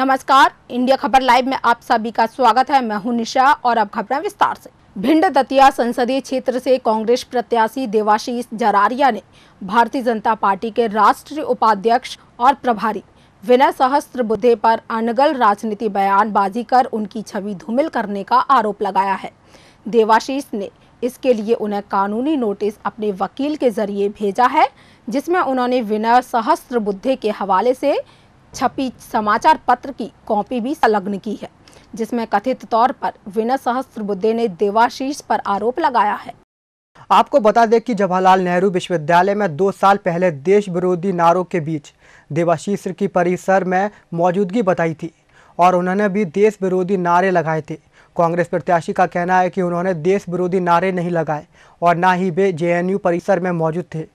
नमस्कार, इंडिया खबर लाइव में आप सभी का स्वागत है। मैं हूँ निशा और अब खबरें विस्तार से। भिंड दतिया संसदीय क्षेत्र से कांग्रेस प्रत्याशी देवाशीष जरारिया ने भारतीय जनता पार्टी के राष्ट्रीय उपाध्यक्ष और प्रभारी विनय सहस्त्र बुद्धे पर अनगल राजनीति बयानबाजी कर उनकी छवि धूमिल करने का आरोप लगाया है। देवाशीष ने इसके लिए उन्हें कानूनी नोटिस अपने वकील के ज़रिए भेजा है, जिसमें उन्होंने विनय सहस्त्र बुद्धे के हवाले से छपी समाचार पत्र की कॉपी भी संलग्न की है, जिसमें कथित तौर पर विनय सहस्त्र ने देवाशीष पर आरोप लगाया है। आपको बता दें कि जवाहरलाल नेहरू विश्वविद्यालय में दो साल पहले देश विरोधी नारों के बीच देवाशीष की परिसर में मौजूदगी बताई थी और उन्होंने भी देश विरोधी नारे लगाए थे। कांग्रेस प्रत्याशी का कहना है कि उन्होंने देश विरोधी नारे नहीं लगाए और ना ही वे जेएनयू परिसर में मौजूद थे।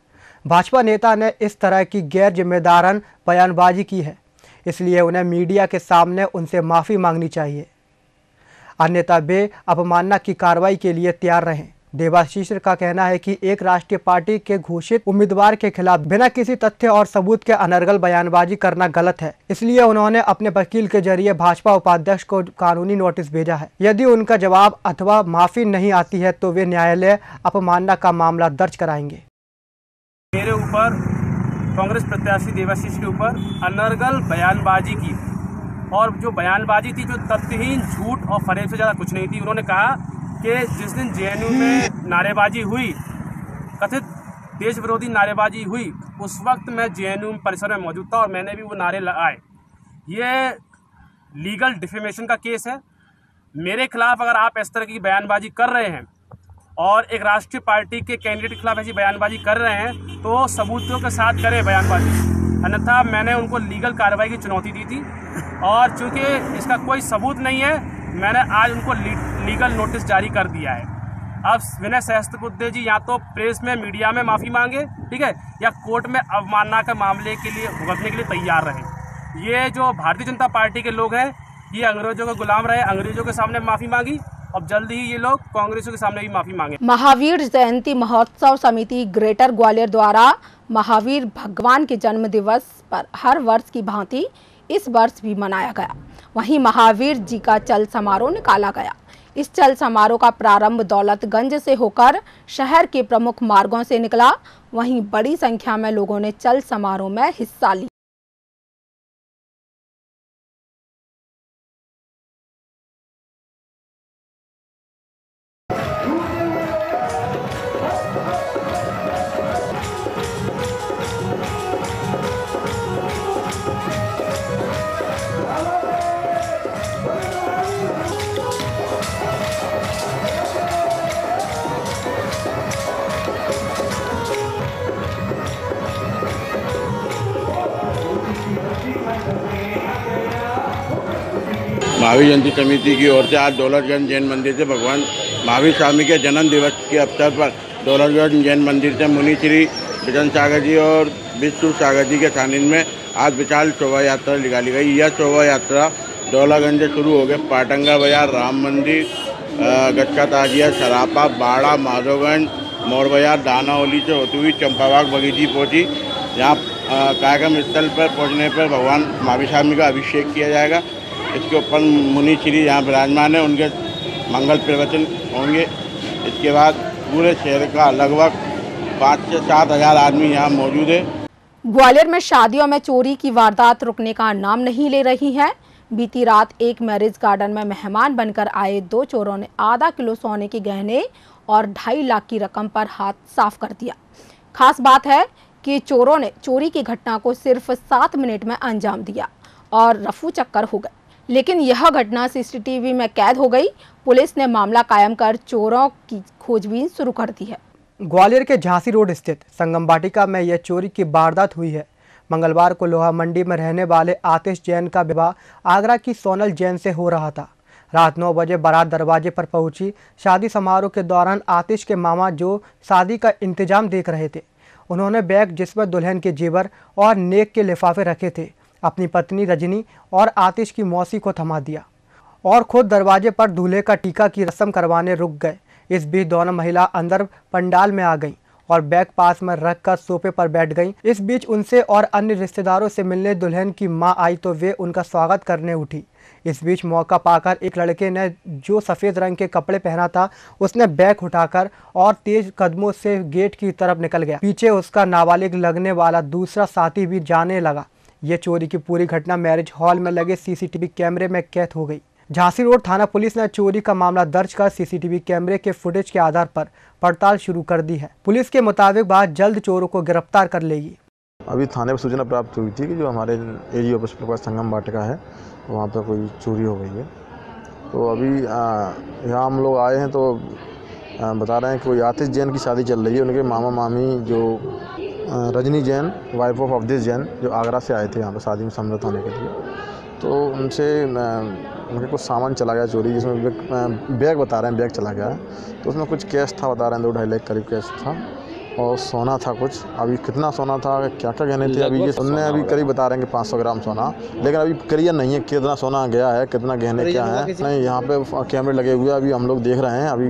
भाजपा नेता ने इस तरह की गैर जिम्मेदारान बयानबाजी की है। इसलिए उन्हें मीडिया के सामने उनसे माफ़ी मांगनी चाहिए। अन्यथा वे अपमानना की कार्रवाई के लिए तैयार रहें। देवाशीष का कहना है कि एक राष्ट्रीय पार्टी के घोषित उम्मीदवार के खिलाफ बिना किसी तथ्य और सबूत के अनर्गल बयानबाजी करना गलत है। इसलिए उन्होंने अपने वकील के ज़रिए भाजपा उपाध्यक्ष को कानूनी नोटिस भेजा है। यदि उनका जवाब अथवा माफ़ी नहीं आती है तो वे न्यायालय अपमानना का मामला दर्ज कराएँगे। मेरे ऊपर कांग्रेस प्रत्याशी देवाशीष के ऊपर अनर्गल बयानबाजी की। और जो बयानबाजी थी, जो तथ्यहीन झूठ और फरेब से ज़्यादा कुछ नहीं थी, उन्होंने कहा कि जिस दिन जेएनयू में नारेबाजी हुई, कथित देश विरोधी नारेबाजी हुई, उस वक्त मैं जेएनयू परिसर में मौजूद था और मैंने भी वो नारे लगाए। ये लीगल डिफेमेशन का केस है। मेरे खिलाफ अगर आप इस तरह की बयानबाजी कर रहे हैं और एक राष्ट्रीय पार्टी के कैंडिडेट के खिलाफ ऐसी बयानबाजी कर रहे हैं तो सबूतों के साथ करें बयानबाजी। अन्यथा मैंने उनको लीगल कार्रवाई की चुनौती दी थी। और चूँकि इसका कोई सबूत नहीं है, मैंने आज उनको लीगल नोटिस जारी कर दिया है। अब विनय सहस्त्रबुद्धे जी, या तो प्रेस में, मीडिया में माफ़ी मांगे, ठीक है, या कोर्ट में अवमानना के मामले के लिए भुगतने के लिए तैयार रहे। ये जो भारतीय जनता पार्टी के लोग हैं, ये अंग्रेज़ों के गुलाम रहे, अंग्रेज़ों के सामने माफ़ी मांगी। अब जल्द ही ये लोग कांग्रेसों के सामने भी माफ़ी मांगे। महावीर जयंती महोत्सव समिति ग्रेटर ग्वालियर द्वारा महावीर भगवान के जन्म दिवस पर हर वर्ष की भांति इस वर्ष भी मनाया गया। वहीं महावीर जी का चल समारोह निकाला गया। इस चल समारोह का प्रारंभ दौलतगंज से होकर शहर के प्रमुख मार्गों से निकला। वहीं बड़ी संख्या में लोगों ने चल समारोह में हिस्सा लिया। महावीर जयंती समिति की ओर से आज दौलतगंज जैन मंदिर से भगवान महावीर स्वामी के जन्म दिवस के अवसर पर दौलतगंज जैन मंदिर से मुनि श्री बिजन सागर जी और विष्णु सागर जी के सानिध्य में आज विशाल शोभा यात्रा निकाली गई। यह शोभा यात्रा दौलागंज से शुरू हो गए पाटंगा बाज़ार, राम मंदिर गचका ताजिया सरापा, बाड़ा माधोगंज मोर बाज़ार, दानावली से होती हुई चंपाबाग बगीची पहुँची। यहाँ कार्यक्रम स्थल पर पहुँचने पर भगवान महावीर स्वामी का अभिषेक किया जाएगा। इसके ऊपर मुनि श्री यहाँ विराजमान है, उनके मंगल प्रवचन होंगे। इसके बाद पूरे शहर का लगभग पाँच से सात हज़ार आदमी यहाँ मौजूद है। ग्वालियर में शादियों में चोरी की वारदात रुकने का नाम नहीं ले रही है। बीती रात एक मैरिज गार्डन में मेहमान बनकर आए दो चोरों ने आधा किलो सोने के गहने और ढाई लाख की रकम पर हाथ साफ़ कर दिया। खास बात है कि चोरों ने चोरी की घटना को सिर्फ़ सात मिनट में अंजाम दिया और रफू चक्कर हो गए। लेकिन यह घटना सीसीटीवी में कैद हो गई। पुलिस ने मामला कायम कर चोरों की खोजबीन शुरू कर दी है। ग्वालियर के झांसी रोड स्थित संगम बाटिका में यह चोरी की वारदात हुई है। मंगलवार को लोहा मंडी में रहने वाले आतिश जैन का विवाह आगरा की सोनल जैन से हो रहा था। रात नौ बजे बारात दरवाजे पर पहुँची शादी समारोह के दौरान आतिश के मामा जो शादी का इंतज़ाम देख रहे थे। उन्होंने बैग जिसमें दुल्हन के जेवर और नेक के लिफाफे रखे थे। अपनी पत्नी रजनी और आतिश की मौसी को थमा दिया। और खुद दरवाजे पर दूल्हे का टीका की रस्म करवाने रुक गए। इस बीच दोनों महिला अंदर पंडाल में आ गईं और बैग पास में रख कर सोफे पर बैठ गईं। इस बीच उनसे और अन्य रिश्तेदारों से मिलने दुल्हन की माँ आई तो वे उनका स्वागत करने उठी। इस बीच मौका पाकर एक लड़के ने जो सफ़ेद रंग के कपड़े पहना था, उसने बैग उठाकर और तेज कदमों से गेट की तरफ़ निकल गया। पीछे उसका नाबालिग लगने वाला दूसरा साथी भी जाने लगा। ये चोरी की पूरी घटना मैरिज हॉल में लगे सीसीटीवी कैमरे में कैद हो गई। झांसी रोड थाना पुलिस ने चोरी का मामला दर्ज कर सीसीटीवी कैमरे के फुटेज के आधार पर पड़ताल शुरू कर दी है। पुलिस के मुताबिक बात जल्द चोरों को गिरफ़्तार कर लेगी। अभी थाने पर सूचना प्राप्त हुई थी कि जो हमारे एजी ऑफ़िस के पास संगम वाटिका है, वहाँ पर कोई चोरी हो गई है। तो अभी यहाँ हम लोग आए हैं तो बता रहे हैं कि कोई आतिश जैन की शादी चल रही है। उनके मामा मामी जो रजनी जैन वाइफ ऑफ़ अवधेश जैन जो आगरा से आए थे यहाँ पर शादी में सम्मत होने के लिए। तो उनसे उनके कुछ सामान चला गया चोरी जिसमें बैग बता रहे हैं बैग चला गया है। तो उसमें कुछ कैश था बता रहे हैं दो ढाई लाख करीब कैश था। और सोना था कुछ। अभी कितना सोना था क्या क्या गहने थे अभी? ये सुनने अभी करीब बता रहे हैं कि 500 ग्राम सोना। लेकिन अभी क्लियर नहीं है कितना सोना गया है कितना गहने क्या है। नहीं यहाँ पे कैमरे लगे हुए अभी हम लोग देख रहे हैं। अभी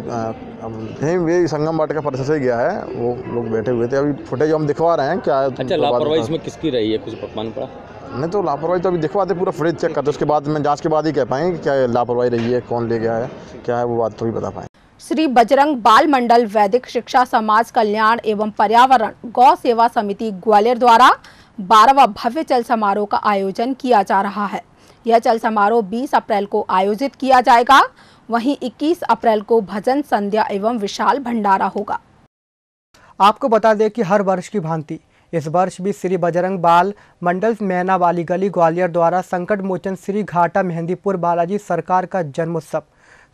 नहीं वे संगम बाट का परिसर से गया है। वो लोग बैठे हुए थे। अभी फुटेज हम दिखवा रहे हैं क्या है अच्छा लापरवाही इसमें किसकी रही है? कुछ मान पड़ा? नहीं तो लापरवाही तो अभी दिखवाते पूरा फुटेज चेक करते उसके बाद में जाँच के बाद ही कह पाएँगे क्या लापरवाही रही है कौन ले गया है क्या है वो बात तो भी बता पाएँगे। श्री बजरंग बाल मंडल वैदिक शिक्षा समाज कल्याण एवं पर्यावरण गौ सेवा समिति ग्वालियर द्वारा बारहवा भव्य चल समारोह का आयोजन किया जा रहा है। यह चल समारोह 20 अप्रैल को आयोजित किया जाएगा। वहीं 21 अप्रैल को भजन संध्या एवं विशाल भंडारा होगा। आपको बता दें कि हर वर्ष की भांति, इस वर्ष भी श्री बजरंग बाल मंडल मैना वाली गली ग्वालियर द्वारा संकट मोचन श्री घाटा मेहंदीपुर बालाजी सरकार का जन्मोत्सव।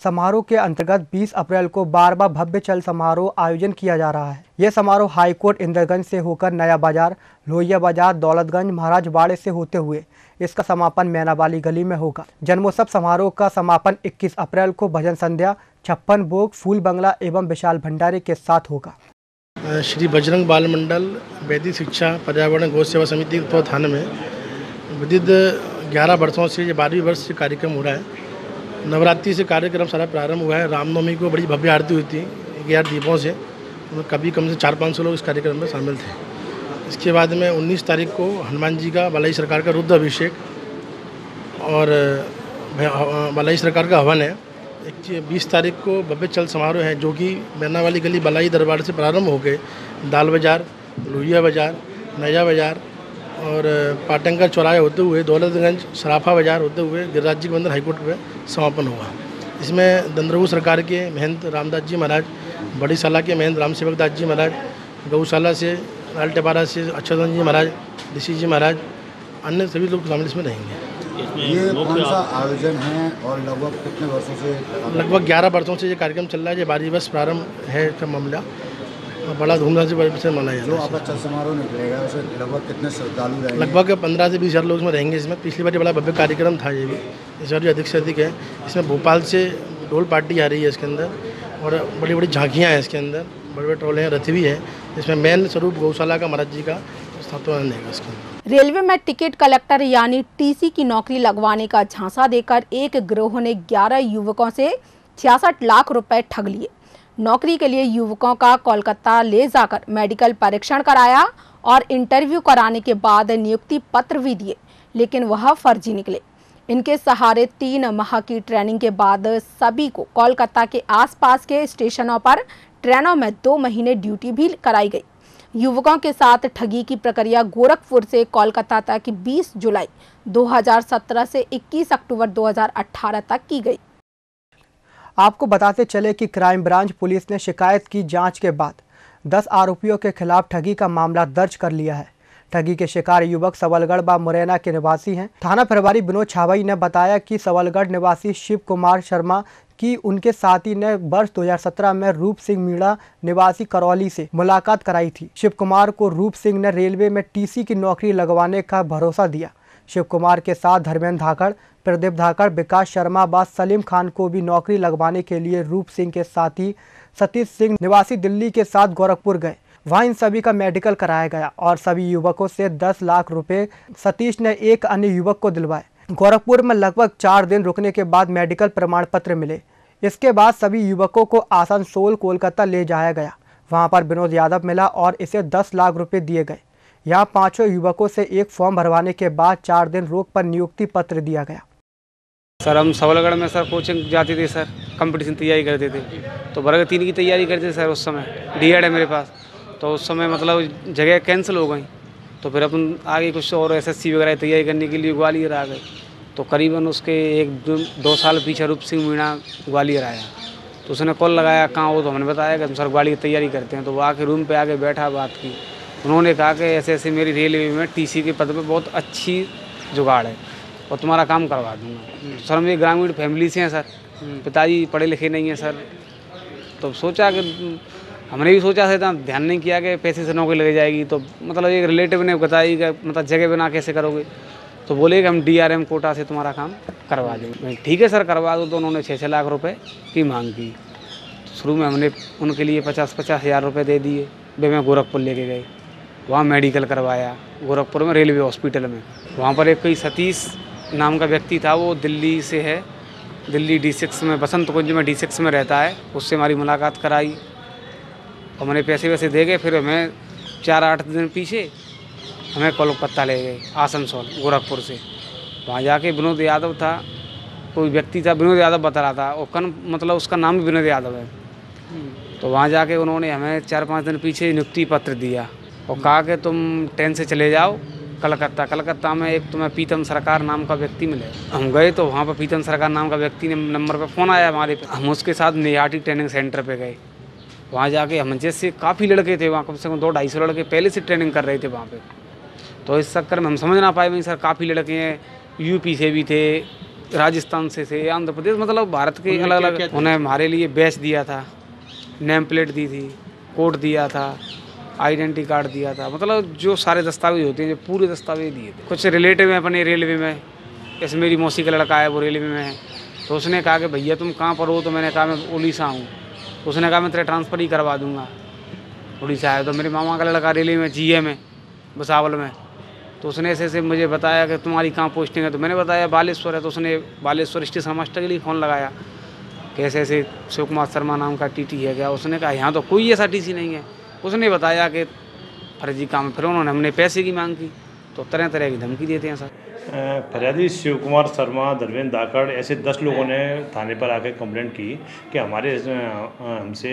समारोह के अंतर्गत 20 अप्रैल को बारवा भव्य चल समारोह आयोजन किया जा रहा है। यह समारोह हाईकोर्ट इंद्रगंज से होकर नया बाज़ार, लोहिया बाज़ार, दौलतगंज, महाराजवाड़े से होते हुए इसका समापन मैनावाली गली में होगा। जन्मोत्सव समारोह का समापन 21 अप्रैल को भजन संध्या, छप्पन भोग, फूल बंगला एवं विशाल भंडारे के साथ होगा। श्री बजरंग बाल मंडल वैदिक शिक्षा पर्यावरण गौ सेवा समिति थाने में विदित ग्यारह वर्षों से बारहवीं वर्ष कार्यक्रम हो रहा है। नवरात्रि से कार्यक्रम सारा प्रारंभ हुआ है। रामनवमी को बड़ी भव्य आरती हुई थी ग्यारह दीपों से। कभी कम से चार पाँच सौ लोग इस कार्यक्रम में शामिल थे। इसके बाद में 19 तारीख को हनुमान जी का, बालाई सरकार का रुद्र अभिषेक और बालाई सरकार का हवन है। एक बीस तारीख को भव्य चल समारोह है, जो कि मैना वाली गली बलाई दरबार से प्रारंभ हो गए दाल बाज़ार, लोहिया बाज़ार, नया बाज़ार और पाटंकर चौराहे होते हुए दौलतगंज सराफा बाज़ार होते हुए गिरिराज जी के मंदिर हाईकोर्ट में समापन हुआ। इसमें दंद्रऊ सरकार के महंत रामदास जी महाराज बड़ी शाला के महंत राम सेवक दास जी महाराज गौशाला से लाल टिपारा से अक्षरधन जी महाराज ऋषि जी महाराज अन्य सभी लोग शामिल इसमें रहेंगे। ये कौन सा आयोजन है और लगभग कितने वर्षों से लगभग ग्यारह वर्षों से ये कार्यक्रम चल रहा है ये बारी वर्ष प्रारंभ है इसका मामला। बड़ा धूमधाम से से मनाया जो आपका चल समारोह निकलेगा उसे लगभग कितने श्रद्धालु रहेंगे? लगभग पंद्रह से बीस हज़ार लोग इसमें रहेंगे इसमें। पिछली बार बड़ा भव्य कार्यक्रम था ये भी इस बार जो अधिक से अधिक है इसमें भोपाल से ढोल पार्टी आ रही है इसके अंदर और बड़ी बड़ी झांकियाँ हैं इसके अंदर। बड़े बड़े टोले हैं रथ भी है। इसमें मेन स्वरूप गौशाला का महाराज जी का स्थापना है इसके अंदर। रेलवे में टिकट कलेक्टर यानी टीसी की नौकरी लगवाने का झांसा देकर एक गिरोह ने 11 युवकों से छियासठ लाख रुपए ठग लिए। नौकरी के लिए युवकों का कोलकाता ले जाकर मेडिकल परीक्षण कराया और इंटरव्यू कराने के बाद नियुक्ति पत्र भी दिए, लेकिन वह फर्जी निकले। इनके सहारे तीन माह की ट्रेनिंग के बाद सभी को कोलकाता के आसपास के स्टेशनों पर ट्रेनों में दो महीने ड्यूटी भी कराई गई। युवकों के साथ ठगी की प्रक्रिया गोरखपुर से कोलकाता तक 20 जुलाई 2017 से 21 अक्टूबर 2018 तक की गई। आपको बताते चले कि क्राइम ब्रांच पुलिस ने शिकायत की जाँच के बाद 10 आरोपियों के खिलाफ ठगी का मामला दर्ज कर लिया है। ठगी के शिकार युवक सवलगढ़ व मुरैना के निवासी हैं। थाना प्रभारी विनोद छावई ने बताया कि सवलगढ़ निवासी शिव कुमार शर्मा की उनके साथी ने वर्ष 2017 में रूप सिंह मीणा निवासी करौली से मुलाकात कराई थी। शिव कुमार को रूप सिंह ने रेलवे में टीसी की नौकरी लगवाने का भरोसा दिया। शिव कुमार के साथ धर्मेंद्र धाकड़, प्रदीप धाकड़, विकास शर्मा व सलीम खान को भी नौकरी लगवाने के लिए रूप सिंह के साथी सतीश सिंह निवासी दिल्ली के साथ गोरखपुर गए। वहाँ इन सभी का मेडिकल कराया गया और सभी युवकों से 10 लाख रुपए सतीश ने एक अन्य युवक को दिलवाए। गोरखपुर में लगभग चार दिन रुकने के बाद मेडिकल प्रमाण पत्र मिले। इसके बाद सभी युवकों को आसनसोल, कोलकाता ले जाया गया। वहाँ पर विनोद यादव मिला और इसे 10 लाख रुपए दिए गए। यहाँ पाँचों युवकों से एक फॉर्म भरवाने के बाद चार दिन रोक पर नियुक्ति पत्र दिया गया। सर हम सवलगढ़ में सर कोचिंग जाते थे सर कंपटीशन तैयारी करते थे। तो वर्ग तीन की तैयारी करते थे सर उस समय डी है मेरे पास। तो उस समय मतलब जगह कैंसिल हो गई। तो फिर अपन आगे कुछ और एसएससी वगैरह तैयारी करने के लिए ग्वालियर आ गए। तो करीबन उसके एक दो, साल पीछे रूप सिंह मीणा ग्वालियर आया। तो उसने कॉल लगाया कहाँ हो? तो हमने बताया कि हम सर ग्वालियर तैयारी करते हैं। तो वो आके रूम पे आके बैठा बात की। उन्होंने कहा कि ऐसे ऐसे मेरी रेलवे में टीसी के पद पे बहुत अच्छी जुगाड़ है और तुम्हारा काम करवा दूँगा। सर, हम एक ग्रामीण फैमिली से हैं, सर। पिताजी पढ़े लिखे नहीं हैं, सर। तो सोचा कि हमने भी सोचा था, इतना ध्यान नहीं किया कि पैसे से नौकरी लग जाएगी। तो मतलब एक रिलेटिव ने बताई कि मतलब जगह बना कैसे करोगे? तो बोले कि हम डीआरएम कोटा से तुम्हारा काम करवा देंगे। ठीक है सर, करवा दो। तो उन्होंने छः छः लाख रुपए की मांग की। शुरू में हमने उनके लिए पचास पचास हज़ार रुपये दे दिए। वे मैं गोरखपुर लेके गए। वहाँ मेडिकल करवाया गोरखपुर में रेलवे हॉस्पिटल में। वहाँ पर एक कोई सतीश नाम का व्यक्ति था वो दिल्ली से है। दिल्ली डी सिक्स में बसंत कुंज में डी सिक्स में रहता है। उससे हमारी मुलाकात कराई। और मैंने पैसे वैसे दे गए फिर हमें चार आठ दिन पीछे हमें कोलकाता ले गए आसनसोल गोरखपुर से। वहाँ जाके विनोद यादव था। कोई व्यक्ति था विनोद यादव बता रहा था। और कन मतलब उसका नाम भी विनोद यादव है। तो वहाँ जाके उन्होंने हमें चार पाँच दिन पीछे नियुक्ति पत्र दिया। और कहा कि तुम ट्रेन से चले जाओ कलकत्ता। कलकत्ता में एक तुम्हें पीतम सरकार नाम का व्यक्ति मिले। हम गए तो वहाँ पर पीतम सरकार नाम का व्यक्ति ने नंबर पर फ़ोन आया हमारे पे। हम उसके साथ नियाटी ट्रेनिंग सेंटर पे गए। वहाँ जाके हम जैसे काफ़ी लड़के थे वहाँ कम से कम दो ढाई सौ लड़के पहले से ट्रेनिंग कर रहे थे वहाँ पे। तो इस चक्कर में हम समझ ना पाए भाई सर काफ़ी लड़के हैं यूपी से भी थे राजस्थान से थे आंध्र प्रदेश मतलब भारत के अलग अलग उन्हें हमारे लिए बैच दिया था नेम प्लेट दी थी कोट दिया था आइडेंटिटी कार्ड दिया था। मतलब जो सारे दस्तावेज़ होते हैं, जो पूरे दस्तावेज़ दिए थे। कुछ रिलेटिव हैं अपने रेलवे में। जैसे मेरी मौसी का लड़का है, वो रेलवे में है। तो उसने कहा कि भैया, तुम कहाँ पर हो? तो मैंने कहा, मैं उड़ीसा हूँ। तो उसने कहा, मैं तेरा ट्रांसफ़र ही करवा दूँगा। उड़ीसा है तो मेरे मामा का लड़का रेलवे में जी में बसावल में। तो उसने ऐसे ऐसे मुझे बताया कि तुम्हारी कहाँ पोस्टिंग है? तो मैंने बताया, बालेश्वर है। तो उसने बालेश्वर स्टेशन मास्टर के लिए फ़ोन लगाया कि ऐसे शिव कुमार शर्मा नाम का टी है क्या? उसने कहा, यहाँ तो कोई ऐसा टी नहीं है। उसने बताया कि फर्जी काम, फिर उन्होंने हमने पैसे की मांग की तो तरह तरह की धमकी देते हैं सर। फरियादी शिव कुमार शर्मा धर्मेंद्र दाकड़, ऐसे दस लोगों ने थाने पर आकर कंप्लेंट की कि हमारे हमसे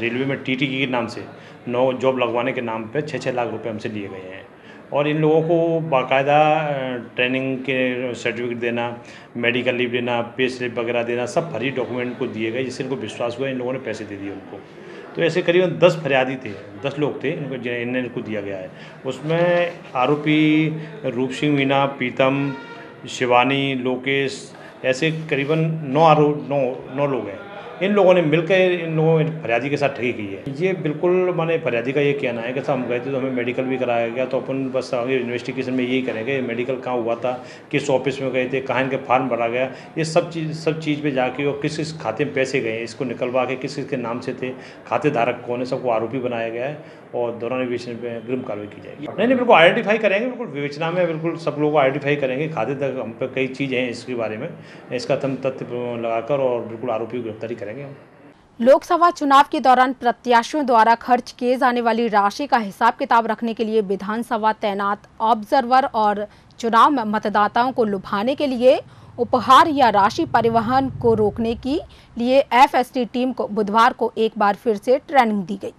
रेलवे में टीटी के नाम से नौ जॉब लगवाने के नाम पे छः छः लाख रुपए हमसे लिए गए हैं। और इन लोगों को बाकायदा ट्रेनिंग के सर्टिफिकेट देना मेडिकल लीव देना पे स्लिप वगैरह देना, सब फर्जी डॉक्यूमेंट को दिए गए, जिससे इनको विश्वास हुआ, इन लोगों ने पैसे दे दिए उनको। तो ऐसे करीबन दस फरियादी थे, दस लोग थे इनको इन्हें इनको दिया गया है। उसमें आरोपी रूप सिंह मीना पीतम शिवानी, लोकेश, ऐसे करीबन नौ आरोप नौ नौ लोग हैं। इन लोगों ने मिलकर इन लोगों ने फरियादी के साथ ठगी की है। ये बिल्कुल माने फरियादी का ये कहना है कि साहब हम गए थे तो हमें मेडिकल भी कराया गया तो अपन बस इन्वेस्टिगेशन में यही करेंगे मेडिकल कहाँ हुआ था, किस ऑफ़िस में गए थे, कहाँ इनके फार्म भरा गया, ये सब चीज़ सब चीज़ पर जाके और किस किस खाते में पैसे गए इसको निकलवा के किस किस के नाम से थे खाते धारक कौन है, सबको आरोपी बनाया गया है। और दौरान विवेचना पे ग्रिम कार्रवाई की जाएगी। नहीं नहीं, बिल्कुल आइडेंटिफाई करेंगे, बिल्कुल विवेचना में बिल्कुल सब लोगों को आइडेंटिफाई करेंगे। खाते तक हम पे कई चीज़ें हैं इसके बारे में। इसका हम तथ्य लगाकर और बिल्कुल आरोपी गिरफ्तारी करेंगे हम। लोकसभा चुनाव के दौरान प्रत्याशियों द्वारा खर्च किए जाने वाली राशि का हिसाब किताब रखने के लिए विधानसभा तैनात ऑब्जर्वर और चुनाव मतदाताओं को लुभाने के लिए उपहार या राशि परिवहन को रोकने के लिए एफएसटी टीम को बुधवार को एक बार फिर से ट्रेनिंग दी गई।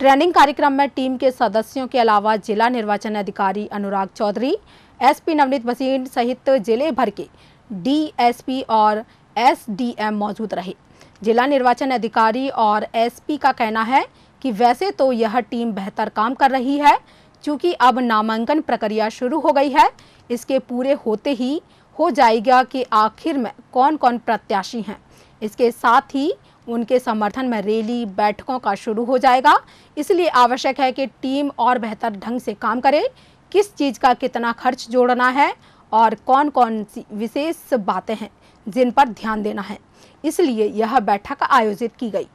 ट्रेनिंग कार्यक्रम में टीम के सदस्यों के अलावा जिला निर्वाचन अधिकारी अनुराग चौधरी, एसपी नवनीत भसीन सहित ज़िले भर के डीएसपी और एसडीएम मौजूद रहे। जिला निर्वाचन अधिकारी और एसपी का कहना है कि वैसे तो यह टीम बेहतर काम कर रही है क्योंकि अब नामांकन प्रक्रिया शुरू हो गई है। इसके पूरे होते ही हो जाएगा कि आखिर में कौन कौन प्रत्याशी हैं। इसके साथ ही उनके समर्थन में रैली बैठकों का शुरू हो जाएगा। इसलिए आवश्यक है कि टीम और बेहतर ढंग से काम करे। किस चीज़ का कितना खर्च जोड़ना है और कौन कौन सी विशेष बातें हैं जिन पर ध्यान देना है। इसलिए यह बैठक आयोजित की गई।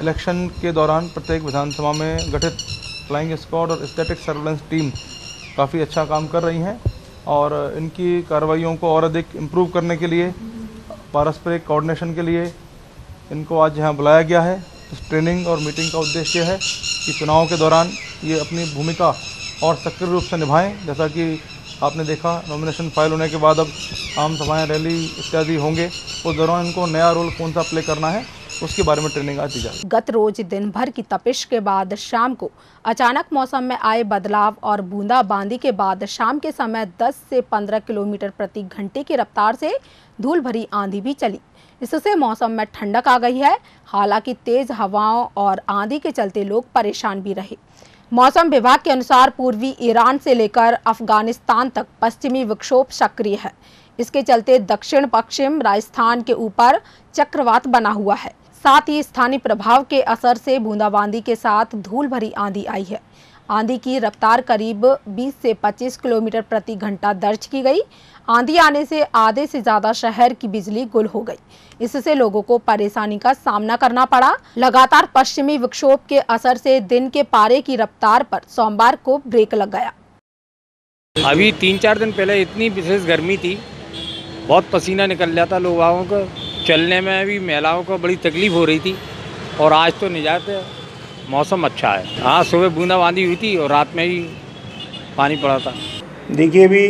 इलेक्शन के दौरान प्रत्येक विधानसभा में गठित फ्लाइंग स्क्वाड और स्टैटिक सर्वेलेंस टीम काफ़ी अच्छा काम कर रही हैं और इनकी कार्रवाइयों को और अधिक इम्प्रूव करने के लिए, पारस्परिक कोऑर्डिनेशन के लिए इनको आज यहाँ बुलाया गया है। इस ट्रेनिंग और मीटिंग का उद्देश्य है कि चुनाव के दौरान ये अपनी भूमिका और सक्रिय रूप से निभाएँ। जैसा कि आपने देखा नॉमिनेशन फ़ाइल होने के बाद अब आम सभाएँ रैली इत्यादि होंगे। उस दौरान इनको नया रोल कौन सा प्ले करना है, उसके बारे में ट्रेनिंग आज दी जाएगी गत रोज दिन भर की तपिश के बाद शाम को अचानक मौसम में आए बदलाव और बूंदाबांदी के बाद शाम के समय 10 से 15 किलोमीटर प्रति घंटे की रफ्तार से धूल भरी आंधी भी चली। इससे मौसम में ठंडक आ गई है। हालाँकि तेज हवाओं और आंधी के चलते लोग परेशान भी रहे। मौसम विभाग के अनुसार पूर्वी ईरान से लेकर अफ़गानिस्तान तक पश्चिमी विक्षोभ सक्रिय है। इसके चलते दक्षिण पश्चिम राजस्थान के ऊपर चक्रवात बना हुआ है। साथ ही स्थानीय प्रभाव के असर से बूंदाबांदी के साथ धूल भरी आंधी आई है। आंधी की रफ्तार करीब 20 से 25 किलोमीटर प्रति घंटा दर्ज की गई। आंधी आने से आधे से ज़्यादा शहर की बिजली गुल हो गई। इससे लोगों को परेशानी का सामना करना पड़ा। लगातार पश्चिमी विक्षोभ के असर से दिन के पारे की रफ्तार पर सोमवार को ब्रेक लग गया। अभी तीन चार दिन पहले इतनी विशेष गर्मी थी। बहुत पसीना निकल जाता लोगों को। चलने में भी महिलाओं को बड़ी तकलीफ़ हो रही थी। और आज तो निजात है। मौसम अच्छा है। हाँ सुबह बूंदाबांदी हुई थी और रात में ही पानी पड़ा था। देखिए अभी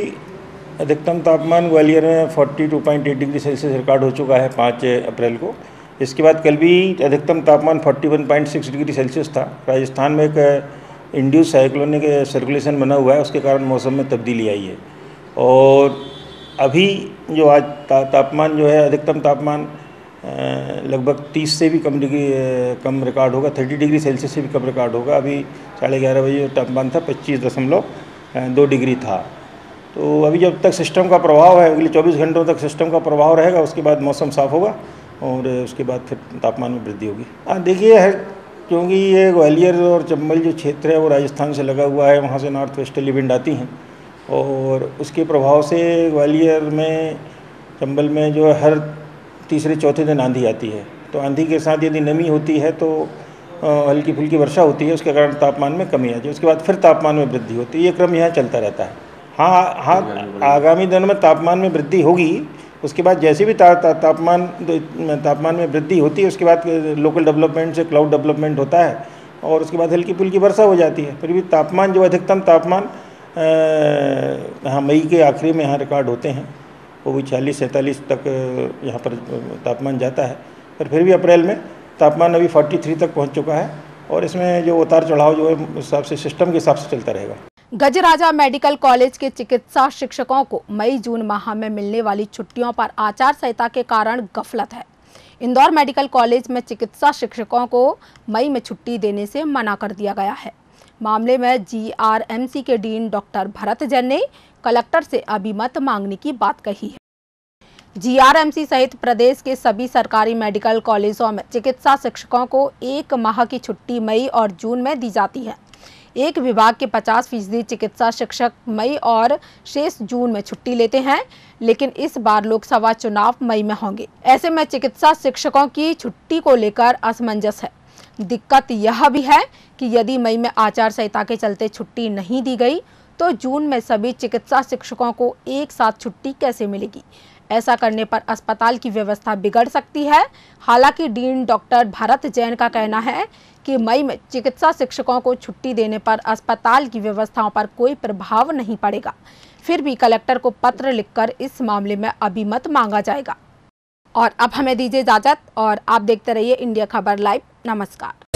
अधिकतम तापमान ग्वालियर में 42.8 डिग्री सेल्सियस रिकॉर्ड हो चुका है पाँच अप्रैल को। इसके बाद कल भी अधिकतम तापमान 41.6 डिग्री सेल्सियस था। राजस्थान में एक इंड्यूस साइक्लोनिक सर्कुलेशन बना हुआ है उसके कारण मौसम में तब्दीली आई है। और अभी जो आज ता, तापमान जो है अधिकतम तापमान लगभग 30 से भी कम डिग्री कम रिकॉर्ड होगा 30 डिग्री सेल्सियस से भी कम रिकॉर्ड होगा। अभी साढ़े ग्यारह बजे तापमान था पच्चीस दशमलव दो डिग्री था। तो अभी जब तक सिस्टम का प्रभाव है, अगले 24 घंटों तक सिस्टम का प्रभाव रहेगा, उसके बाद मौसम साफ़ होगा और उसके बाद फिर तापमान में वृद्धि होगी। हाँ देखिए, है, क्योंकि ये ग्वालियर और चंबल जो क्षेत्र है, वो राजस्थान से लगा हुआ है, वहाँ से नॉर्थ वेस्टर्ली विंड आती हैं। और उसके प्रभाव से ग्वालियर में, चंबल में जो हर तीसरे चौथे दिन आंधी आती है। तो आंधी के साथ यदि नमी होती है तो हल्की फुल्की वर्षा होती है, उसके कारण तापमान में कमी आती है। उसके बाद फिर तापमान में वृद्धि होती है। ये क्रम यहाँ चलता रहता है। हाँ हाँ आगामी दिनों में तापमान में वृद्धि होगी, उसके बाद जैसे भी तापमान तापमान में वृद्धि होती है, उसके बाद लोकल डेवलपमेंट से क्लाउड डेवलपमेंट होता है, और उसके बाद हल्की फुल्की वर्षा हो जाती है, फिर भी तापमान, जो अधिकतम तापमान यहाँ मई के आखिरी में यहाँ रिकॉर्ड होते हैं, वो भी छियालीस, सैंतालीस तक यहाँ पर तापमान जाता है, पर फिर भी अप्रैल में तापमान अभी 43 तक पहुँच चुका है, और इसमें जो उतार चढ़ाव जो है, उस हिसाब से सिस्टम के हिसाब से चलता रहेगा। गजराजा मेडिकल कॉलेज के चिकित्सा शिक्षकों को मई जून माह में मिलने वाली छुट्टियों पर आचार संहिता के कारण गफलत है। इंदौर मेडिकल कॉलेज में चिकित्सा शिक्षकों को मई में छुट्टी देने से मना कर दिया गया है। मामले में जीआरएमसी के डीन डॉक्टर भरत जैन ने कलेक्टर से अभिमत मांगने की बात कही है। जीआरएमसी सहित प्रदेश के सभी सरकारी मेडिकल कॉलेजों में चिकित्सा शिक्षकों को एक माह की छुट्टी मई और जून में दी जाती है। एक विभाग के 50 फ़ीसदी चिकित्सा शिक्षक मई और शेष जून में छुट्टी लेते हैं, लेकिन इस बार लोकसभा चुनाव मई में होंगे। ऐसे में चिकित्सा शिक्षकों की छुट्टी को लेकर असमंजस है। दिक्कत यह भी है कि यदि मई में आचार संहिता के चलते छुट्टी नहीं दी गई तो जून में सभी चिकित्सा शिक्षकों को एक साथ छुट्टी कैसे मिलेगी? ऐसा करने पर अस्पताल की व्यवस्था बिगड़ सकती है। हालाँकि डीन डॉक्टर भारत जैन का कहना है कि मई में चिकित्सा शिक्षकों को छुट्टी देने पर अस्पताल की व्यवस्थाओं पर कोई प्रभाव नहीं पड़ेगा। फिर भी कलेक्टर को पत्र लिखकर इस मामले में अभिमत मांगा जाएगा। और अब हमें दीजिए इजाज़त और आप देखते रहिए इंडिया खबर लाइव। नमस्कार।